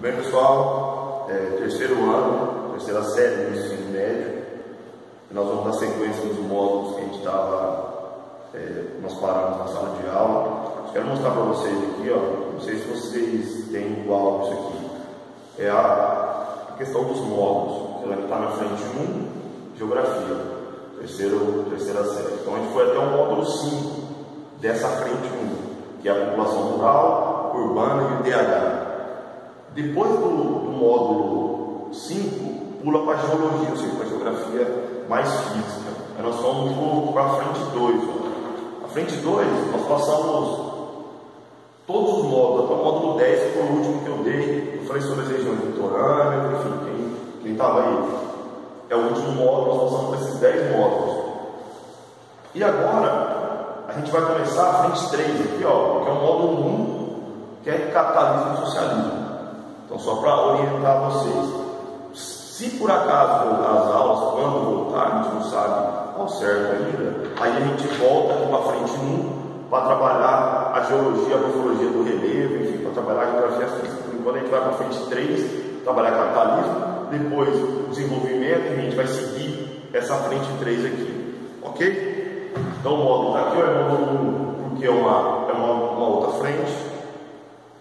Bem, pessoal, é, terceiro ano, terceira série do ensino médio, nós vamos dar sequência nos módulos que a gente estava, é, nós paramos na sala de aula. Quero mostrar para vocês aqui, ó, não sei se vocês têm igual isso aqui, é a questão dos módulos, ela está na frente 1, geografia, terceiro, terceira série. Então a gente foi até o módulo 5 dessa frente 1, que é a população rural, urbana e o DH. Depois do, do módulo 5, pula para a geologia, ou seja, para a geografia mais física. Aí nós vamos para a frente 2. A frente 2, nós passamos todos os módulos, até o módulo 10, que foi o último que eu dei. Eu falei sobre as regiões litorâneas, enfim, quem estava aí. É o último módulo, nós passamos por esses 10 módulos. E agora, a gente vai começar a frente 3 aqui, ó, que é o módulo 1, que é capitalismo e socialismo. Então, só para orientar vocês, se por acaso as aulas, quando voltar, a gente não sabe ao certo ainda, aí a gente volta aqui para frente 1 para trabalhar a geologia, a morfologia do relevo, enfim, para trabalhar a geografia física. Por enquanto a gente vai para frente 3, trabalhar capitalismo, depois desenvolvimento, e a gente vai seguir essa frente 3 aqui. Ok? Então o módulo está aqui, é o módulo 1, porque é uma, é uma, uma outra frente,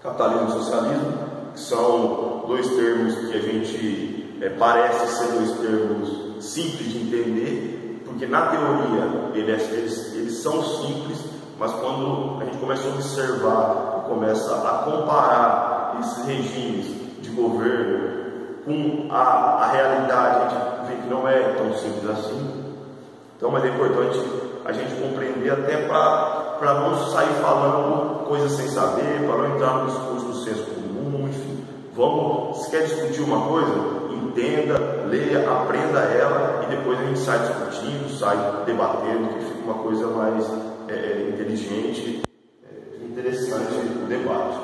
capitalismo e socialismo são dois termos que a gente é, parece ser dois termos simples de entender, porque na teoria eles, eles, eles são simples, mas quando a gente começa a observar e começa a comparar esses regimes de governo com a, a realidade, a gente vê que não é tão simples assim. Então, mas é importante a gente compreender até para não sair falando coisas sem saber, para não entrar no discurso do senso. Vamos, se quer discutir uma coisa, entenda, leia, aprenda ela e depois a gente sai discutindo, sai debatendo, que fica uma coisa mais é, é inteligente, é, interessante o debate.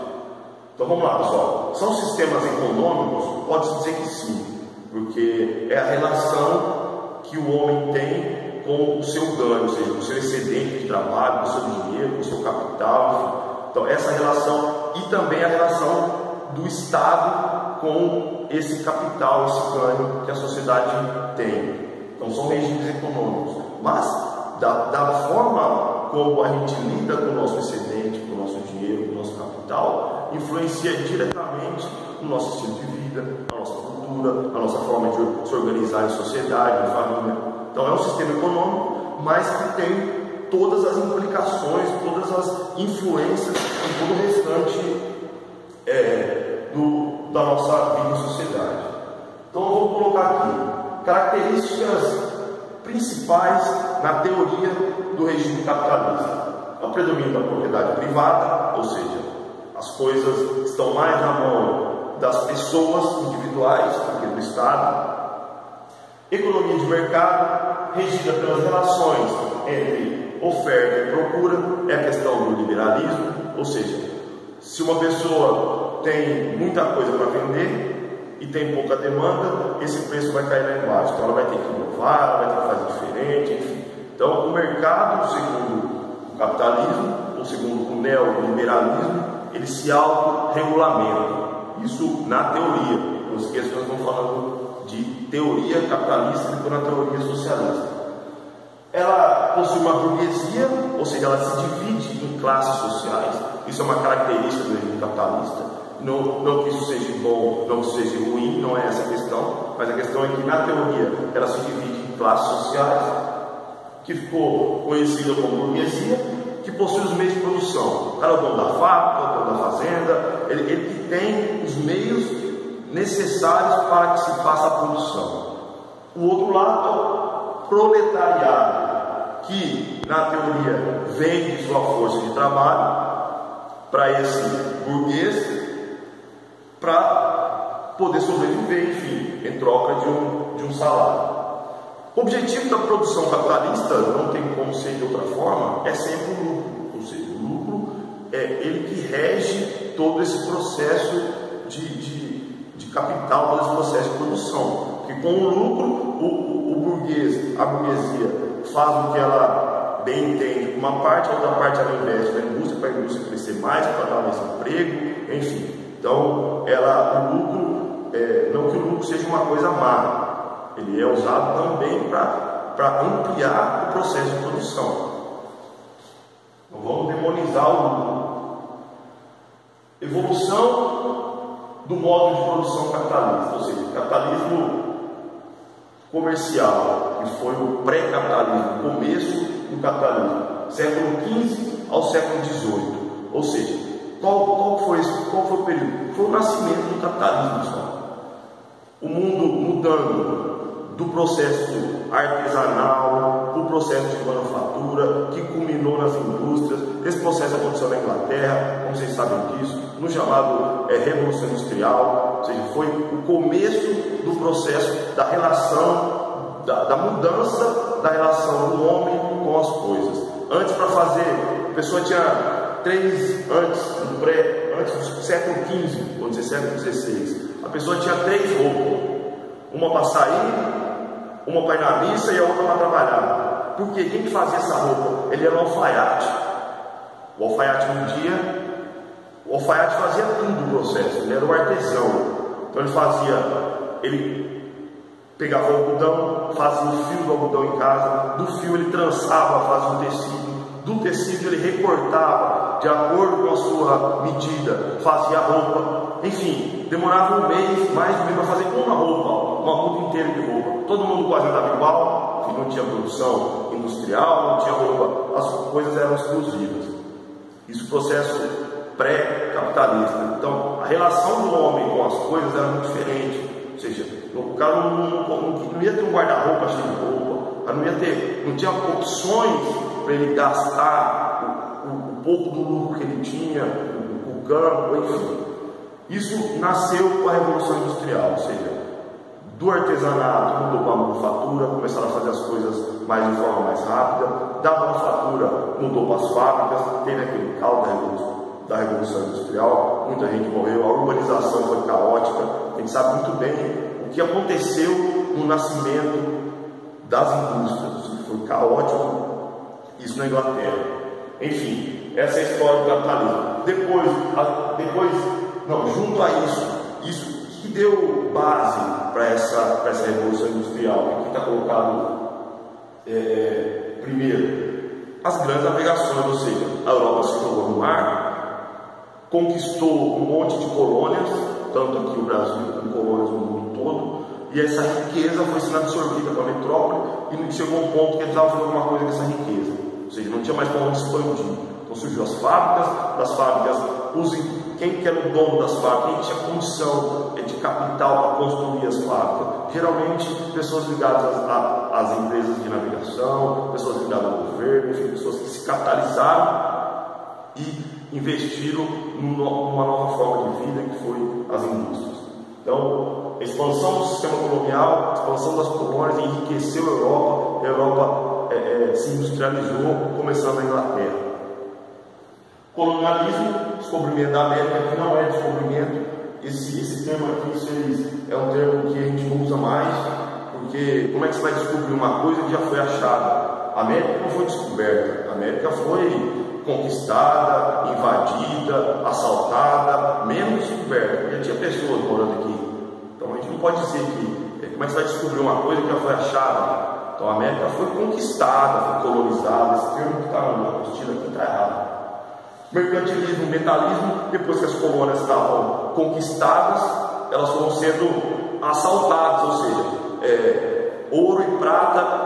Então vamos lá, pessoal. São sistemas econômicos? Pode-se dizer que sim, porque é a relação que o homem tem com o seu ganho, ou seja, com o seu excedente de trabalho, com o seu dinheiro, com o seu capital, enfim. Então, essa relação e também a relação do Estado com esse capital, esse ganho que a sociedade tem. Então, são regimes econômicos. Mas, da, da forma como a gente lida com o nosso excedente, com o nosso dinheiro, com o nosso capital, influencia diretamente no nosso estilo de vida, na nossa cultura, na nossa forma de se organizar em sociedade, em família. Então é um sistema econômico, mas que tem todas as implicações, todas as influências em todo o restante é, do, da nossa vida em sociedade. Então eu vou colocar aqui características principais na teoria do regime capitalista. É o predomínio da propriedade privada, ou seja, as coisas estão mais na mão das pessoas individuais do que do Estado. Economia de mercado, regida pelas relações entre oferta e procura, é a questão do liberalismo, ou seja, se uma pessoa tem muita coisa para vender e tem pouca demanda, esse preço vai cair lá embaixo. Então ela vai ter que inovar, vai ter que fazer diferente, enfim. Então o mercado, segundo o capitalismo, ou segundo o neoliberalismo, ele se autorregulamenta. Isso na teoria. Não esqueça que nós estamos falando de teoria capitalista e na teoria socialista. Ela possui uma burguesia, ou seja, ela se divide em classes sociais. Isso é uma característica do regime capitalista. Não, não que isso seja bom, não que isso seja ruim, não é essa a questão, mas a questão é que na teoria ela se divide em classes sociais, que ficou conhecida como burguesia, que possui os meios de produção. O cara é o dono da fábrica, o dono da fazenda, ele, ele tem os meios necessários para que se faça a produção. O outro lado é o proletariado, que na teoria vende sua força de trabalho para esse burguês para poder sobreviver, enfim, em troca de um, de um salário. O objetivo da produção capitalista, não tem como ser de outra forma, é sempre o lucro. Ou seja, o lucro é ele que rege todo esse processo de, de de capital para esse processo de produção. Porque com o lucro, o, o, o burguês, a burguesia, faz o que ela bem entende, uma parte, a outra parte ela investe na indústria para a indústria crescer mais, para dar mais emprego, enfim. Então ela, o lucro, é, não que o lucro seja uma coisa má, ele é usado também para ampliar o processo de produção. Não vamos demonizar o lucro. Evolução do modo de produção capitalista, ou seja, capitalismo comercial, que foi o pré-capitalismo, começo do capitalismo, século XV ao século XVIII. Ou seja, qual, qual, foi, qual foi o período? Foi o nascimento do capitalismo. Só. O mundo mudando do processo artesanal, do processo de manufatura, que culminou nas indústrias. Esse processo aconteceu na Inglaterra, como vocês sabem disso, no chamado é, Revolução Industrial, ou seja, foi o começo do processo da relação, da, da mudança da relação do homem com as coisas. Antes, para fazer, a pessoa tinha três, antes, no pré, antes do século XV, dizer século XVI, a pessoa tinha três roupas. Uma para sair, uma para ir na missa e a outra para trabalhar. Porque quem que fazia essa roupa? Ele era um alfaiate. O alfaiate no dia, o alfaiate fazia tudo o processo, ele era o artesão. Então ele fazia, ele pegava o algodão, fazia o fio do algodão em casa, do fio ele trançava, fazia o tecido, do tecido ele recortava de acordo com a sua medida, fazia roupa, enfim, demorava um mês, mais um mês para fazer uma roupa, uma roupa inteira de roupa todo mundo quase andava igual, que não tinha produção industrial, não tinha roupa, as coisas eram exclusivas. Isso processo pré-capitalista. Então, a relação do homem com as coisas era muito diferente. Ou seja, o cara não, não, não, ia ter um guarda-roupa cheio de roupa, não ia ter, não tinha opções para ele gastar o, o, o, pouco do lucro que ele tinha, o, o campo, enfim. Isso nasceu com a Revolução Industrial, ou seja, do artesanato mudou para a manufatura, começaram a fazer as coisas mais de forma mais rápida, da manufatura mudou para as fábricas, teve aquele caos da revolução, da revolução industrial, muita gente morreu, a urbanização foi caótica, a gente sabe muito bem o que aconteceu no nascimento das indústrias, foi caótico isso na Inglaterra. Enfim, essa é a história do capitalismo. Depois, a, depois não, junto a isso, isso que deu base para essa, essa revolução industrial? Aqui está colocado é, primeiro as grandes navegações, ou seja, a Europa se jogou no mar, conquistou um monte de colônias, tanto aqui o Brasil como colônias no mundo todo, e essa riqueza foi sendo absorvida para a metrópole e chegou um ponto que eles estavam fazendo alguma coisa com essa riqueza, ou seja, não tinha mais para onde expandir. Então surgiu as fábricas, das fábricas, os, quem que era o dono das fábricas, quem tinha condição de capital para construir as fábricas. Geralmente, pessoas ligadas às, às empresas de navegação, pessoas ligadas ao governo, enfim, pessoas que se capitalizaram e investiram numa nova forma de vida que foi as indústrias. Então, a expansão do sistema colonial, a expansão das colônias enriqueceu a Europa, a Europa é, é, se industrializou, começando na Inglaterra. Colonialismo, descobrimento da América, que não é descobrimento, esse, esse termo aqui vocês, é um termo que a gente não usa mais, porque como é que você vai descobrir uma coisa que já foi achada? A América não foi descoberta, a América foi conquistada, invadida, assaltada, menos descoberta, porque tinha pessoas morando aqui. Então a gente não pode dizer que como é que você vai descobrir uma coisa que já foi achada? Então a América foi conquistada, foi colonizada, esse termo que está na apostila aqui está errado mercantilismo, metalismo, depois que as colônias estavam conquistadas, elas foram sendo assaltadas, ou seja, é, ouro e prata,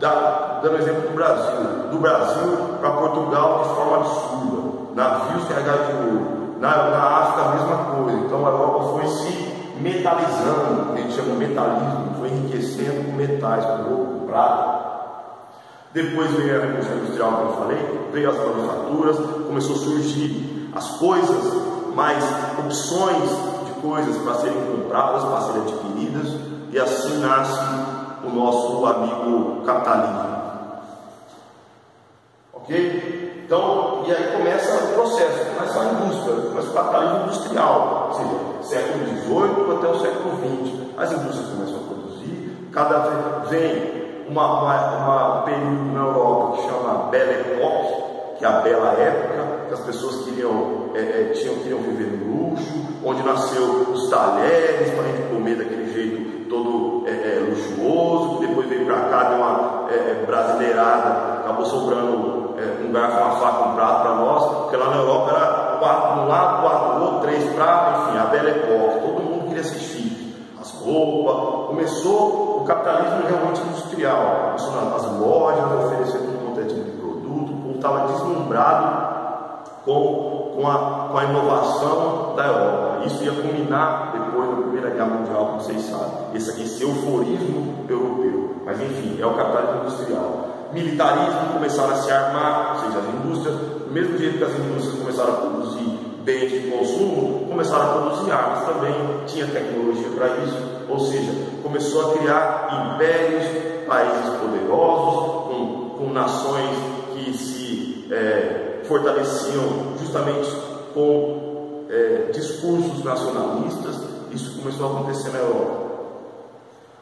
da, dando exemplo do Brasil, do Brasil para Portugal de forma absurda, navios carregados de ouro, na, na África a mesma coisa, então a Europa foi se metalizando, a gente chama metalismo, foi enriquecendo com metais, com ouro, com prata, depois veio a Revolução Industrial, como eu falei, veio as manufaturas, começou a surgir as coisas, mais opções de coisas para serem compradas, para serem adquiridas, e assim nasce o nosso amigo capitalismo. Ok? Então, e aí começa o processo, começa a indústria, começa o capitalismo industrial, ou seja, século XVIII até o século XX. As indústrias começam a produzir, cada vez vem uma, uma, um período na Europa que chama Belle Époque, que é a bela época, que as pessoas queriam, é, é, tinham, queriam viver no luxo, onde nasceu os talheres para a gente comer daquele jeito todo é, é luxuoso, depois veio para cá, deu uma é, é, brasileirada, acabou sobrando um garfo, uma faca, um prato para nós, porque lá na Europa era quatro um lado, quatro outro, três pratos, enfim, a bela época, todo mundo queria chique, as roupas, começou o capitalismo realmente industrial, começou nas lojas, oferecendo um monte de produto, o povo estava deslumbrado com, com, a, com a inovação da Europa. Isso ia culminar depois da Primeira Guerra Mundial, como vocês sabem, esse, esse euforismo europeu. Mas enfim, é o capitalismo industrial. Militarismo, começaram a se armar, ou seja, as indústrias, do mesmo jeito que as indústrias começaram a produzir bens de consumo, começaram a produzir armas também, tinha tecnologia para isso, ou seja, começou a criar impérios, países poderosos, com, com nações que se é, fortaleciam justamente com é, discursos nacionalistas, isso começou a acontecer na Europa.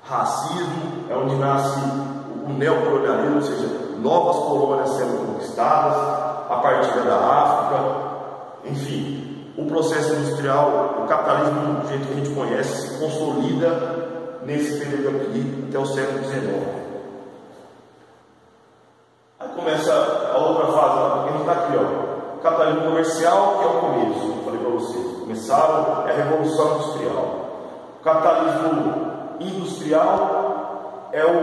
Racismo é onde nasce o neocolonialismo, ou seja, novas colônias sendo conquistadas a partir da África, enfim, o processo industrial, o capitalismo do jeito que a gente conhece, se consolida nesse período aqui até o século XIX. Aí começa a outra fase, gente está aqui, ó, o capitalismo comercial, que é o começo, eu falei para vocês. Começaram, é a revolução industrial. O capitalismo industrial é o,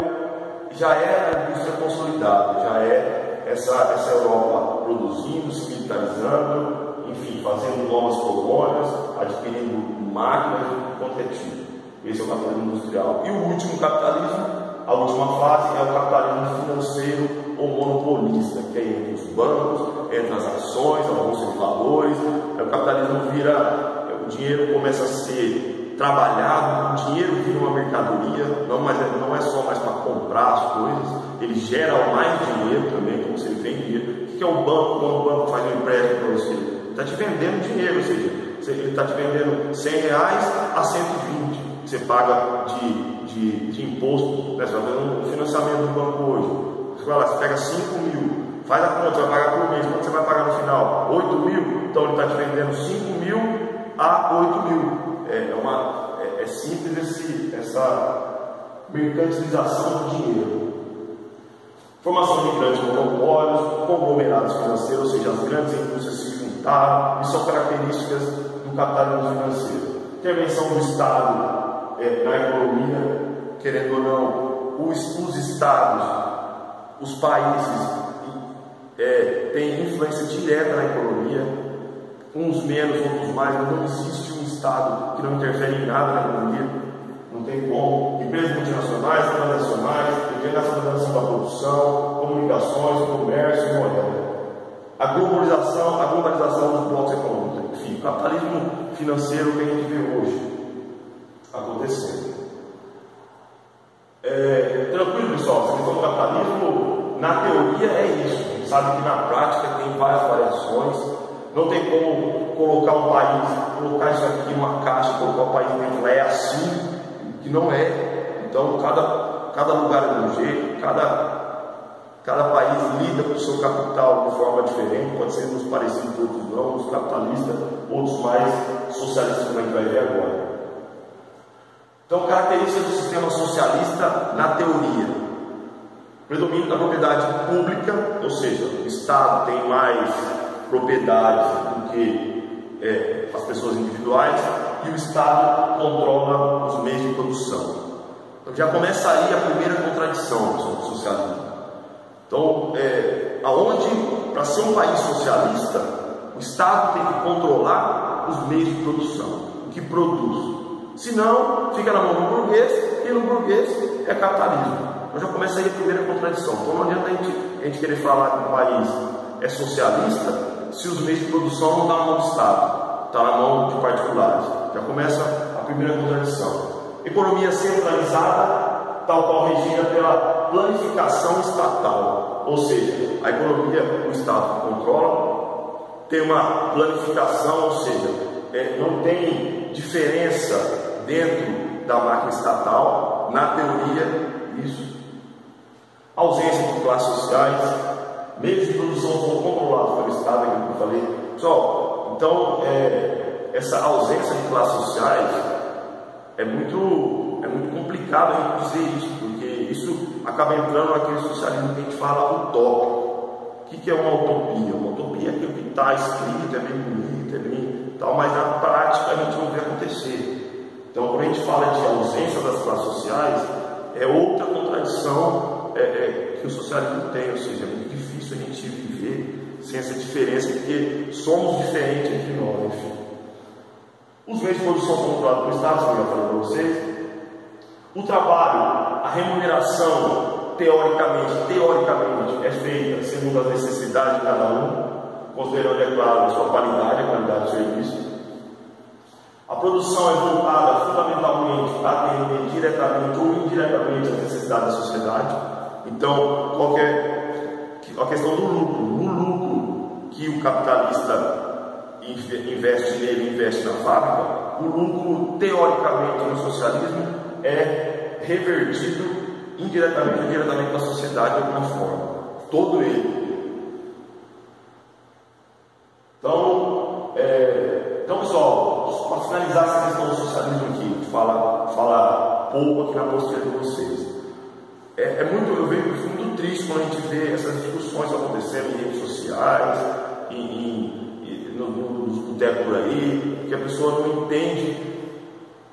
já é a indústria consolidada, já é essa, essa Europa produzindo, se militarizando, enfim, fazendo novas colônias, adquirindo máquinas quanto é tipo. Esse é o capitalismo industrial. E o último capitalismo, a última fase, é o capitalismo financeiro ou monopolista, que é entre os bancos, entre as ações, a bolsa de valores. É o capitalismo vira, o dinheiro começa a ser trabalhado, o dinheiro vira uma mercadoria, não, mas é, não é só mais para comprar as coisas, ele gera mais dinheiro também, como você vende dinheiro. O que é o banco? Quando o banco faz um empréstimo para você, está te vendendo dinheiro, ou seja, ele está te vendendo 100 reais a 120 que você paga de, de, de imposto, né? você vai um financiamento do banco hoje. Você lá, você pega 5 mil, faz a conta, você vai pagar por mês, quanto você vai pagar no final? 8 mil, então ele está te vendendo 5 mil a 8 mil. É, é uma, é, é simples esse, essa mercantilização do dinheiro. Formação de grandes monopólios, conglomerados financeiros, ou seja, as grandes indústrias se juntaram, e são características do capitalismo financeiro. Intervenção do Estado é, na economia, querendo ou não, os, os Estados, os países é, têm influência direta na economia, uns menos, outros mais, não existe Estado que não interfere em nada na economia não tem como. Empresas multinacionais, transnacionais, internacionalização da produção, comunicações, comércio moeda. A globalização, a globalização dos blocos econômicos, enfim, o capitalismo financeiro que a gente vê hoje acontecendo. É, tranquilo, pessoal, essa questão do capitalismo, na teoria é isso. A gente sabe que na prática tem várias variações. Não tem como colocar um país, colocar isso aqui numa caixa, colocar o país dentro, é assim que não é. Então, cada, cada lugar é de um jeito, cada, cada país lida com o seu capital de forma diferente, pode ser uns parecidos, outros não, uns capitalistas, outros mais socialistas, como a gente vai ver agora. Então, características do sistema socialista na teoria. Predomínio da propriedade pública, ou seja, o Estado tem mais propriedade do que é, as pessoas individuais, e o Estado controla os meios de produção. Então já começa aí a primeira contradição do socialismo. Então, é, aonde, para ser um país socialista, o Estado tem que controlar os meios de produção, o que produz. Senão, fica na mão do burguês, e no burguês é capitalismo. Então já começa aí a primeira contradição. Então não adianta a gente, a gente querer falar que o país é socialista se os meios de produção não na mão do Estado, está na mão de particulares. Já começa a primeira contradição. Economia centralizada, tal qual regida pela planificação estatal. Ou seja, a economia o Estado controla, tem uma planificação, ou seja, é, não tem diferença dentro da máquina estatal, na teoria, isso. Ausência de classes sociais, meios de produção são controlados pelo Estado, que eu falei. Pessoal, então, é, essa ausência de classes sociais é muito, é muito complicado a gente dizer isso, porque isso acaba entrando naquele socialismo que a gente fala utópico. O que, que é uma utopia? Uma utopia é aquilo que está escrito, é bem bonito, é bem tal, mas na prática a gente não vê acontecer. Então, quando a gente fala de ausência das classes sociais, é outra contradição é, é, que o socialismo tem, ou seja, é muito difícil a gente viver sem essa diferença, porque somos diferentes entre nós. Os meios de produção são controlados pelo Estado, como eu falei para vocês. O trabalho, a remuneração, teoricamente, teoricamente, é feita segundo as necessidades de cada um, considerando, é claro, a sua qualidade, a qualidade do serviço. A produção é voltada fundamentalmente a atender diretamente ou indiretamente às necessidades da sociedade. Então, qualquer a questão do lucro, o lucro que o capitalista investe nele, investe na fábrica, o lucro, teoricamente, no socialismo é revertido indiretamente ou diretamente sociedade de alguma forma. Todo ele. Então, é, então pessoal, para finalizar essa questão do socialismo aqui, fala, fala pouco aqui na postura de vocês. É, é, muito, eu vejo muito triste quando a gente vê essas discussões acontecendo em redes sociais, em, em, no, no, nos botecos por aí, que a pessoa não entende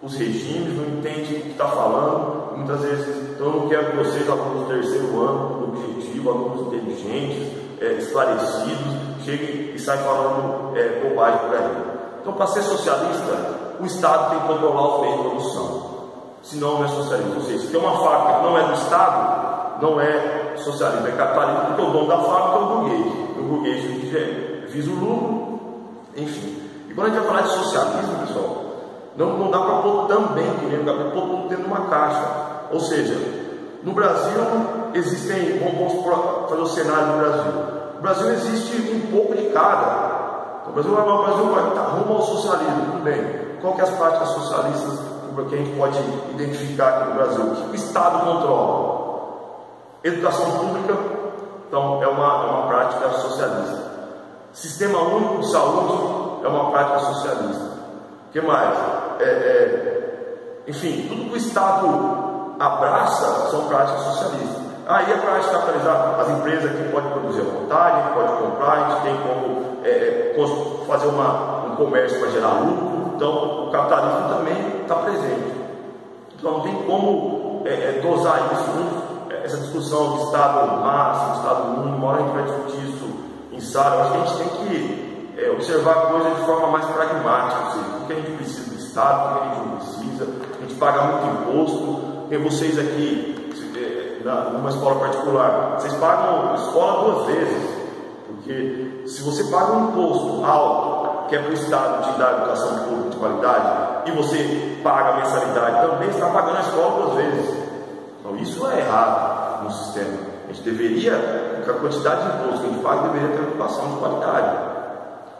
os regimes, não entende o que está falando. Muitas vezes, então, eu não quero que vocês, alunos do terceiro ano, objetivo, alunos inteligentes, é, esclarecidos, cheguem e saiam falando é, bobagem por aí. Então, para ser socialista, o Estado tem que controlar os meios de produção. Senão, não é socialismo. Ou seja, se tem uma fábrica que não é do Estado, não é socialismo, é capitalismo, porque o dono da fábrica é o burguês. O burguês visa o lucro, enfim. E quando a gente vai falar de socialismo, pessoal, não, não dá para pôr também, que nem dá para pôr tudo dentro de uma caixa. Ou seja, no Brasil existem, vamos fazer o cenário do Brasil. No Brasil existe um pouco de cada. O Brasil, o Brasil vai tá rumo ao socialismo, tudo bem. Qual que é as práticas socialistas que a gente pode identificar aqui no Brasil? O que o Estado controla? Educação pública, então é uma, é uma prática socialista. Sistema único de saúde é uma prática socialista. O que mais? É, é, enfim, tudo que o Estado abraça são práticas socialistas. Aí é prática capitalizar as empresas que podem produzir à vontade, que pode comprar, a gente tem como é, é fazer uma, um comércio para gerar lucro. Então, o capitalismo também está presente. Então, não tem como é, é dosar isso? Essa discussão de Estado máximo, Estado mínimo, uma hora a gente vai discutir isso em sala. Acho que a gente tem que é, observar a coisa de forma mais pragmática, ou seja, o que a gente precisa do Estado, o que a gente não precisa, a gente paga muito imposto, tem vocês aqui, é, numa escola particular, vocês pagam escola duas vezes, porque se você paga um imposto alto, que é para o Estado te dar educação de qualidade, e você paga a mensalidade também, você está pagando a escola duas vezes. Então isso é errado no sistema. A gente deveria, com a quantidade de imposto que a gente paga, deveria ter educação de qualidade.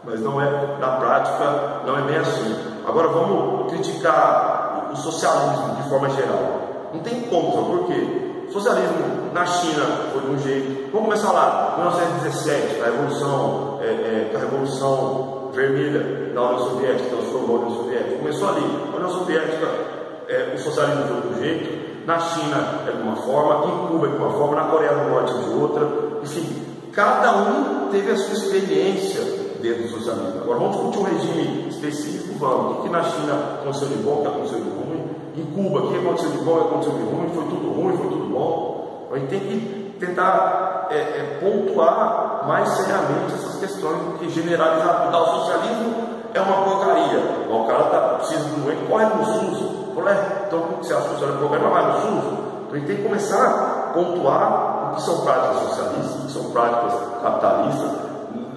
Mas não é, na prática, não é bem assim. Agora vamos criticar o socialismo de forma geral. Não tem sabe por quê? Socialismo na China foi de um jeito. Vamos começar lá, 1917, a Revolução, é, é, a Revolução Vermelha da União Soviética, transformou a União Soviética. Começou ali. A União Soviética, é, o socialismo foi de um jeito, na China é de uma forma, em Cuba é de uma forma, na Coreia do Norte é de outra. Enfim, cada um teve a sua experiência dentro do socialismo. Agora vamos discutir um regime específico, vamos. O que na China aconteceu de bom, o que aconteceu de ruim? Em Cuba, o que aconteceu de bom, o que aconteceu de ruim? Foi tudo ruim, foi tudo bom? A gente tem que tentar é, é, pontuar mais seriamente essas questões do que generalizar. O socialismo é uma porcaria. O cara tá, precisa do doente, corre no SUS. Então como você acha que o socialismo é porcaria? Vai no SUS. Então gente tem que começar a pontuar o que são práticas socialistas, o que são práticas capitalistas,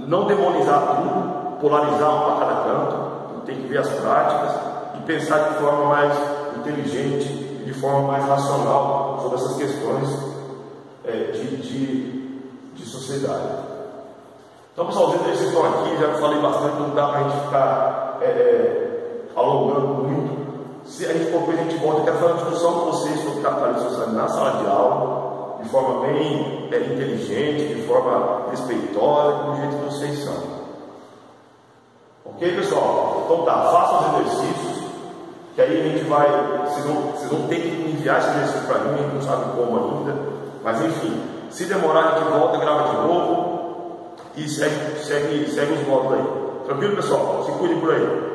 não demonizar tudo, polarizar um para cada canto, tem que ver as práticas e pensar de forma mais inteligente e de forma mais racional sobre essas questões é, de, de, de, sociedade. Então, pessoal, os vocês estão aqui, já falei bastante, não dá para a gente ficar é, é, alongando muito. Se a gente for a gente volta, eu quero fazer uma discussão com vocês sobre capitalismo social na sala de aula, de forma bem é, inteligente, de forma respeitosa, do jeito que vocês são. Ok, pessoal? Então tá, façam os exercícios, que aí a gente vai. Vocês vão, vocês vão ter que enviar esse exercício para mim, a gente não sabe como ainda. Mas enfim, se demorar, a gente volta, grava de novo e segue, segue, segue os modos aí. Tranquilo, pessoal? Se cuide por aí.